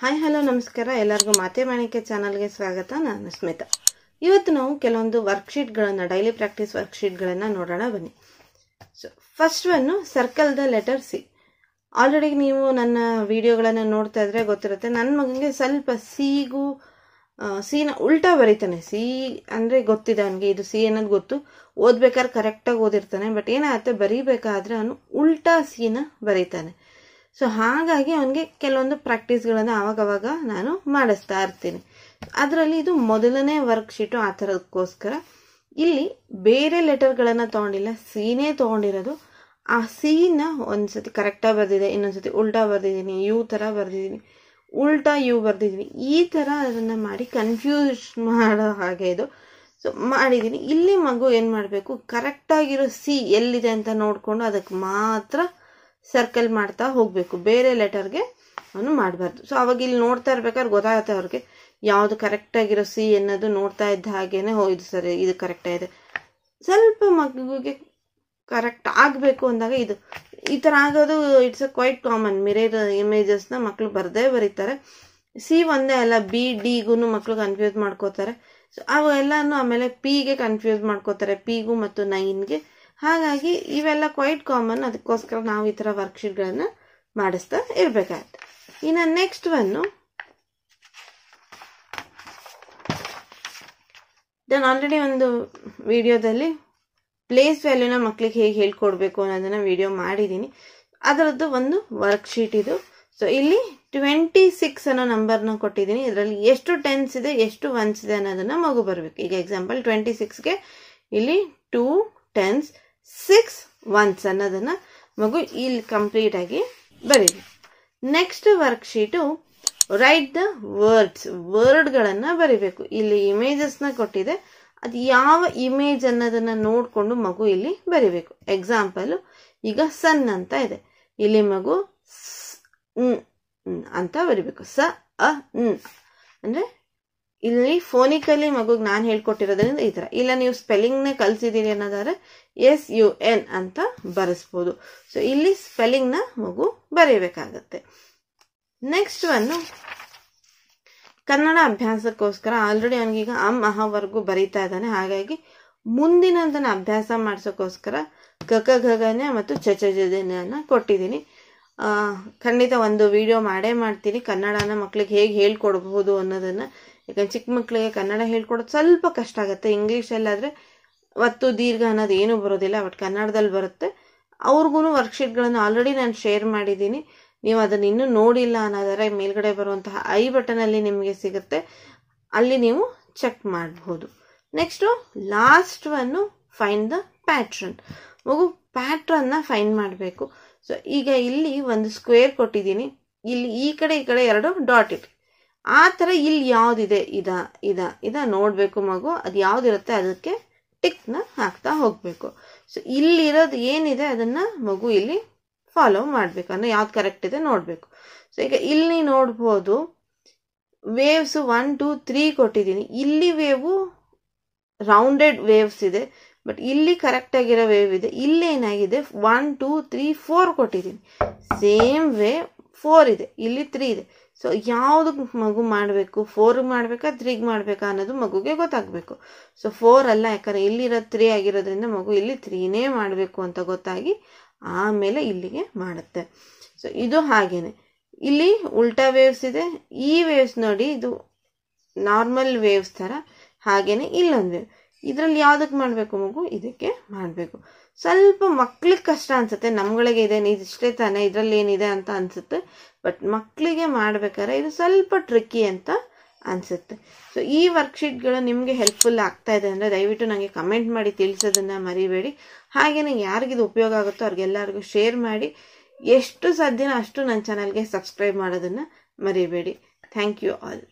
Hi hello ನಮಸ್ಕಾರ. ಎಲ್ಲರಿಗೂ ಮಾತೆ ಮಾಣಿಕೆ ಚಾನಲ್ಗೆ ಸ್ವಾಗತ. ನಾನು ಸ್ಮಿತಾ. ಇವತ್ತು ನಾವು ಕೆಲವೊಂದು ವರ್ಕ್ಶೀಟ್ಗಳನ್ನು ಡೈಲಿ ಪ್ರಾಕ್ಟೀಸ್ ವರ್ಕ್ಶೀಟ್ಗಳನ್ನು ನೋಡೋಣ ಬನ್ನಿ. So first one circle the letter C already ನೀವು ನನ್ನ ವಿಡಿಯೋಗಳನ್ನು ನೋಡ್ತಾ ಇದ್ರೆ ಗೊತ್ತಿರುತ್ತೆ. ನನ್ನ ಮಗನಿಗೆ ಸ್ವಲ್ಪ ಸಿಗೂ ಸಿನ ಉಲ್ಟಾ ಬರೀತಾನೆ. ಸಿ ಅಂದರೆ ಗೊತ್ತಿದೆ ಅವನಿಗೆ, ಇದು ಸಿ ಅನ್ನೋದು ಗೊತ್ತು. ಓದ್ಬೇಕಾದ್ರೆ ಕರೆಕ್ಟಾಗಿ ಓದಿರ್ತಾನೆ ಬಟ್ ಏನಾಗುತ್ತೆ, ಬರೀಬೇಕಾದ್ರೆ ಅವನು ಉಲ್ಟಾ ಸಿನ ಬರೀತಾನೆ. ಸೊ ಹಾಗಾಗಿ ಅವನಿಗೆ ಕೆಲವೊಂದು ಪ್ರಾಕ್ಟೀಸ್ಗಳನ್ನು ಆವಾಗವಾಗ ನಾನು ಮಾಡಿಸ್ತಾ ಇರ್ತೀನಿ. ಅದರಲ್ಲಿ ಇದು ಮೊದಲನೇ ವರ್ಕ್ಶೀಟು ಆ ಥರದಕ್ಕೋಸ್ಕರ ಇಲ್ಲಿ ಬೇರೆ ಲೆಟರ್ಗಳನ್ನು ತೊಗೊಂಡಿಲ್ಲ ಸೀನೇ ತೊಗೊಂಡಿರೋದು. ಆ ಸೀನ ಒಂದ್ಸತಿ ಕರೆಕ್ಟಾಗಿ ಬರೆದಿದೆ, ಇನ್ನೊಂದ್ಸತಿ ಉಲ್ಟಾ ಬರೆದಿದ್ದೀನಿ ಯು ಥರ ಬರೆದಿದ್ದೀನಿ, ಉಲ್ಟಾ ಯು ಬರೆದಿದ್ದೀನಿ. ಈ ಥರ ಅದನ್ನು ಮಾಡಿ ಕನ್ಫ್ಯೂಸ್ ಮಾಡೋ ಹಾಗೆ ಇದು. ಸೊ ಮಾಡಿದ್ದೀನಿ. ಇಲ್ಲಿ ಮಗು ಏನು ಮಾಡಬೇಕು? ಕರೆಕ್ಟಾಗಿರೋ ಸಿ ಎಲ್ಲಿದೆ ಅಂತ ನೋಡಿಕೊಂಡು ಅದಕ್ಕೆ ಮಾತ್ರ ಸರ್ಕಲ್ ಮಾಡ್ತಾ ಹೋಗಬೇಕು. ಬೇರೆ ಲೆಟರ್ಗೆ ಅವನು ಮಾಡಬಾರ್ದು. ಸೊ ಅವಾಗ ಇಲ್ಲಿ ನೋಡ್ತಾ ಇರ್ಬೇಕಾದ್ರೆ ಗೊತ್ತಾಗುತ್ತೆ ಅವ್ರಿಗೆ ಯಾವುದು ಕರೆಕ್ಟಾಗಿರೋ ಸಿ ಅನ್ನೋದು ನೋಡ್ತಾ ಇದ್ದ ಹಾಗೇನೆ ಹೋ, ಇದು ಸರಿ, ಇದು ಕರೆಕ್ಟಾಗಿದೆ ಸ್ವಲ್ಪ ಮಗುಗೆ ಕರೆಕ್ಟ್ ಆಗಬೇಕು ಅಂದಾಗ ಇದು, ಈ ಥರ ಆಗೋದು it's a quite common mirror ಇಮೇಜಸ್ನ ಮಕ್ಕಳು ಬರದೇ ಬರೀತಾರೆ. ಸಿ ಒಂದೇ ಅಲ್ಲ ಬಿ ಡಿಗೂ ಮಕ್ಕಳು ಕನ್ಫ್ಯೂಸ್ ಮಾಡ್ಕೋತಾರೆ. ಸೊ ಅವೆಲ್ಲನೂ ಆಮೇಲೆ ಪಿಗೆ ಕನ್ಫ್ಯೂಸ್ ಮಾಡ್ಕೋತಾರೆ. ಪಿಗೂ ಮತ್ತು ನೈನ್ಗೆ ಹಾಗಾಗಿ ಇವೆಲ್ಲ ಕ್ವೈಟ್ ಕಾಮನ್ ಅದಕ್ಕೋಸ್ಕರ ನಾವು ಈ ಥರ ವರ್ಕ್ಶೀಟ್ಗಳನ್ನು ಮಾಡಿಸ್ತಾ ಇರಬೇಕಾಗತ್ತೆ ಇನ್ನು ನೆಕ್ಸ್ಟ್ ಒನ್ನು ನಾನು ಆಲ್ರೆಡಿ ಒಂದು ವಿಡಿಯೋದಲ್ಲಿ ಪ್ಲೇಸ್ ವ್ಯಾಲ್ಯೂನ ಮಕ್ಕಳಿಗೆ ಹೇಗೆ ಹೇಳ್ಕೊಡ್ಬೇಕು ಅನ್ನೋದನ್ನ ವಿಡಿಯೋ ಮಾಡಿದ್ದೀನಿ. ಅದರದ್ದು ಒಂದು ವರ್ಕ್ಶೀಟ್ ಇದು. ಸೊ ಇಲ್ಲಿ ಟ್ವೆಂಟಿ ಸಿಕ್ಸ್ ಅನ್ನೋ ನಂಬರ್ನ ಕೊಟ್ಟಿದ್ದೀನಿ. ಇದರಲ್ಲಿ ಎಷ್ಟು ಟೆನ್ಸ್ ಇದೆ, ಎಷ್ಟು ಒನ್ಸ್ ಇದೆ ಅನ್ನೋದನ್ನ ಮಗು ಬರಬೇಕು. ಈಗ ಎಕ್ಸಾಂಪಲ್ ಟ್ವೆಂಟಿ ಸಿಕ್ಸ್ಗೆ ಇಲ್ಲಿ ಟೂ ಟೆನ್ಸ್ ಸಿಕ್ಸ್ ಒನ್ಸ್ ಅನ್ನೋದನ್ನ ಮಗು ಇಲ್ಲಿ ಕಂಪ್ಲೀಟ್ ಆಗಿ ಬರೀರಿ next worksheet write the words ವರ್ಡ್ಗಳನ್ನು ಬರಿಬೇಕು. ಇಲ್ಲಿ ಇಮೇಜಸ್ನ ಕೊಟ್ಟಿದೆ. ಅದು ಯಾವ ಇಮೇಜ್ ಅನ್ನೋದನ್ನ ನೋಡಿಕೊಂಡು ಮಗು ಇಲ್ಲಿ ಬರಿಬೇಕು. ಎಕ್ಸಾಂಪಲ್ ಈಗ ಸನ್ ಅಂತ ಇದೆ. ಇಲ್ಲಿ ಮಗು ಸ್ ಅಂತ ಬರಿಬೇಕು. ಸ, ಅ ಅಂದ್ರೆ ಇಲ್ಲಿ ಫೋನಿಕಲ್ಲಿ ಮಗುಗೆ ನಾನು ಹೇಳ್ಕೊಟ್ಟಿರೋದ್ರಿಂದ ಈ ಥರ ಇಲ್ಲ, ನೀವು ಸ್ಪೆಲ್ಲಿಂಗ್ನೇ ಕಲಿಸಿದ್ದೀರಿ ಅನ್ನೋದಾದ್ರೆ ಎಸ್ ಯು ಎನ್ ಅಂತ ಬರೆಸ್ಬೋದು. ಸೊ ಇಲ್ಲಿ ಸ್ಪೆಲ್ಲಿಂಗ್ನ ಮಗು ಬರೀಬೇಕಾಗತ್ತೆ. ನೆಕ್ಸ್ಟ್ ಒಂದು ಕನ್ನಡ ಅಭ್ಯಾಸಕ್ಕೋಸ್ಕರ ಆಲ್ರೆಡಿ ಅವನಿಗೀಗ ಅಮ್ ಅಹವರೆಗೂ ಬರೀತಾ ಇದ್ದಾನೆ. ಹಾಗಾಗಿ ಮುಂದಿನದನ್ನು ಅಭ್ಯಾಸ ಮಾಡಿಸೋಕ್ಕೋಸ್ಕರ ಗಗ ಗಗನೆ ಮತ್ತು ಚಚಜನ ಕೊಟ್ಟಿದ್ದೀನಿ. ಖಂಡಿತ ಒಂದು ವಿಡಿಯೋ ಮಾಡೇ ಮಾಡ್ತೀನಿ. ಕನ್ನಡನ ಮಕ್ಳಿಗೆ ಹೇಗೆ ಹೇಳ್ಕೊಡ್ಬೋದು ಅನ್ನೋದನ್ನು ಯಾಕಂದ್ರೆ ಚಿಕ್ಕ ಮಕ್ಕಳಿಗೆ ಕನ್ನಡ ಹೇಳ್ಕೊಡೋದು ಸ್ವಲ್ಪ ಕಷ್ಟ ಆಗುತ್ತೆ. ಇಂಗ್ಲೀಷಲ್ಲಾದರೆ ಒತ್ತು, ದೀರ್ಘ ಅನ್ನೋದು ಏನೂ ಬರೋದಿಲ್ಲ ಬಟ್ ಕನ್ನಡದಲ್ಲಿ ಬರುತ್ತೆ. ಅವ್ರಿಗೂ ವರ್ಕ್ಶೀಟ್ಗಳನ್ನು ಆಲ್ರೆಡಿ ನಾನು ಶೇರ್ ಮಾಡಿದ್ದೀನಿ. ನೀವು ಅದನ್ನು ಇನ್ನೂ ನೋಡಿಲ್ಲ ಅನ್ನೋದರೆ ಮೇಲ್ಗಡೆ ಬರುವಂತಹ ಐ ಬಟನಲ್ಲಿ ನಿಮಗೆ ಸಿಗುತ್ತೆ. ಅಲ್ಲಿ ನೀವು ಚೆಕ್ ಮಾಡಬಹುದು next last one find the pattern ಮಗು ಪ್ಯಾಟ್ರನ್ನ ಫೈನ್ ಮಾಡಬೇಕು. ಸೊ ಈಗ ಇಲ್ಲಿ ಒಂದು ಸ್ಕ್ವೇರ್ ಕೊಟ್ಟಿದ್ದೀನಿ. ಇಲ್ಲಿ ಈ ಕಡೆ ಈ ಕಡೆ ಎರಡು ಡಾಟ್ ಇಟ್ಟು ಆ ಥರ ಇಲ್ಲಿ ಯಾವುದಿದೆ? ಇದ ಇದ ಇದ ನೋಡಬೇಕು ಮಗು. ಅದು ಯಾವುದಿರುತ್ತೆ ಅದಕ್ಕೆ ಟಿಕ್ನ ಹಾಕ್ತಾ ಹೋಗಬೇಕು. ಸೊ ಇಲ್ಲಿರೋದು ಏನಿದೆ ಅದನ್ನು ಮಗು ಇಲ್ಲಿ ಫಾಲೋ ಮಾಡಬೇಕು. ಅಂದರೆ ಯಾವ್ದು ಕರೆಕ್ಟ್ ಇದೆ ನೋಡಬೇಕು. ಸೊ ಈಗ ಇಲ್ಲಿ ನೋಡ್ಬೋದು ವೇವ್ಸ್ ಒನ್ ಟೂ ತ್ರೀ ಕೊಟ್ಟಿದ್ದೀನಿ. ಇಲ್ಲಿ ವೇವು ರೌಂಡೆಡ್ ವೇವ್ಸ್ ಇದೆ. ಬಟ್ ಇಲ್ಲಿ ಕರೆಕ್ಟಾಗಿರೋ ವೇವ್ ಇದೆ. ಇಲ್ಲಿ ಏನಾಗಿದೆ? ಒನ್ ಟೂ ತ್ರೀ ಫೋರ್ ಕೊಟ್ಟಿದ್ದೀನಿ. ಸೇಮ್ ವೇ ಫೋರ್ ಇದೆ. ಇಲ್ಲಿ ತ್ರೀ ಇದೆ. ಸೊ ಯಾವುದು ಮಗು ಮಾಡಬೇಕು ಫೋರ್ ಮಾಡಬೇಕಾ ತ್ರೀಗೆ ಮಾಡಬೇಕಾ ಅನ್ನೋದು ಮಗುಗೆ ಗೊತ್ತಾಗಬೇಕು. ಸೊ ಫೋರ್ ಅಲ್ಲ, ಯಾಕಂದರೆ ಇಲ್ಲಿರೋ ತ್ರೀ ಆಗಿರೋದ್ರಿಂದ ಮಗು ಇಲ್ಲಿ ತ್ರೀನೇ ಮಾಡಬೇಕು ಅಂತ ಗೊತ್ತಾಗಿ ಆಮೇಲೆ ಇಲ್ಲಿಗೆ ಮಾಡುತ್ತೆ. ಸೊ ಇದು ಹಾಗೇನೆ. ಇಲ್ಲಿ ಉಲ್ಟಾ ವೇವ್ಸ್ ಇದೆ. ಈ ವೇವ್ಸ್ ನೋಡಿ ಇದು ನಾರ್ಮಲ್ ವೇವ್ಸ್ ಥರ ಹಾಗೇನೆ ಇಲ್ಲೊಂದು ವೇವ್ ಇದರಲ್ಲಿ ಯಾವುದಕ್ಕೆ ಮಾಡಬೇಕು ಮಗು? ಇದಕ್ಕೆ ಮಾಡಬೇಕು. ಸ್ವಲ್ಪ ಮಕ್ಳಿಗೆ ಕಷ್ಟ ಅನ್ಸುತ್ತೆ. ನಮ್ಗಳಿಗೆ ಇದೆ, ಇದಿಷ್ಟೇ ತಾನೇ, ಇದರಲ್ಲಿ ಏನಿದೆ ಅಂತ ಅನ್ಸುತ್ತೆ. ಬಟ್ ಮಕ್ಕಳಿಗೆ ಮಾಡ್ಬೇಕಾದ್ರೆ ಇದು ಸ್ವಲ್ಪ ಟ್ರಿಕ್ಕಿ ಅಂತ ಅನಿಸುತ್ತೆ. ಸೊ ಈ ವರ್ಕ್ಶೀಟ್ಗಳು ನಿಮಗೆ ಹೆಲ್ಪ್ಫುಲ್ ಆಗ್ತಾ ಇದೆ ಅಂದರೆ ದಯವಿಟ್ಟು ನನಗೆ ಕಮೆಂಟ್ ಮಾಡಿ, ತಿಳಿಸೋದನ್ನು ಮರಿಬೇಡಿ. ಹಾಗೆಯೇ ಯಾರಿಗಿದು ಉಪಯೋಗ ಆಗುತ್ತೋ ಅವ್ರಿಗೆಲ್ಲರಿಗೂ ಶೇರ್ ಮಾಡಿ. ಎಷ್ಟು ಸಾಧ್ಯನೋ ಅಷ್ಟು ನನ್ನ ಚಾನಲ್ಗೆ ಸಬ್ಸ್ಕ್ರೈಬ್ ಮಾಡೋದನ್ನು ಮರಿಬೇಡಿ. Thank you all